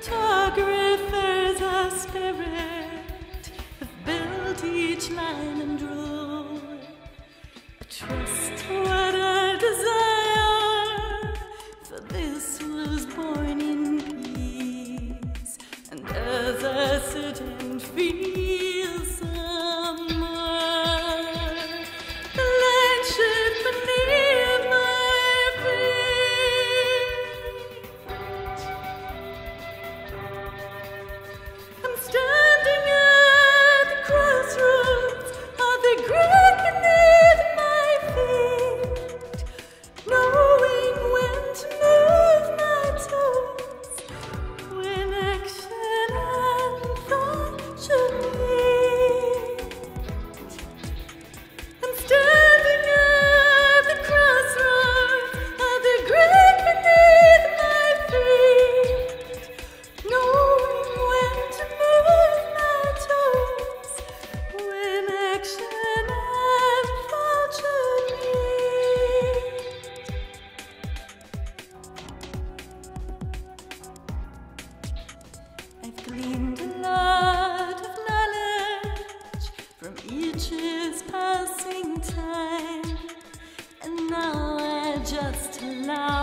Photographer's a spirit, have built each line and drew a trust. gleamed a lot of knowledge from each year's passing time. And now I just allow